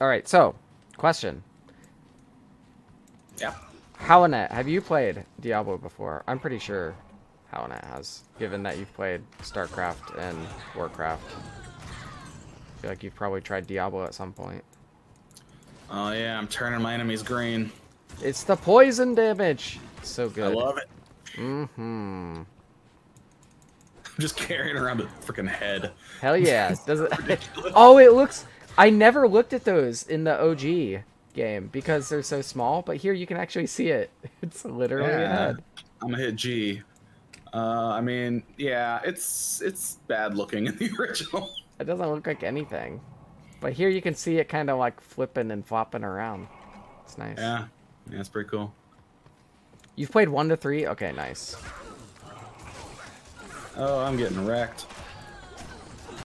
All right, so question. Yeah. Howlnet, have you played Diablo before? I'm pretty sure Howlnet has, given that you've played StarCraft and Warcraft. I feel like you've probably tried Diablo at some point. Oh yeah, I'm turning my enemies green. It's the poison damage. So good. I love it. Mm-hmm. I'm just carrying around a freaking head. Hell yeah. Does it Oh, it looks I never looked at those in the OG game because they're so small, but here you can actually see it. It's literally a Yeah. head. I'm gonna hit G. Uh, I mean, yeah, it's it's bad looking in the original. It doesn't look like anything. But here you can see it kind of like flipping and flopping around. It's nice. Yeah, yeah, it's pretty cool. You've played one to three? Okay, nice. Oh, I'm getting wrecked.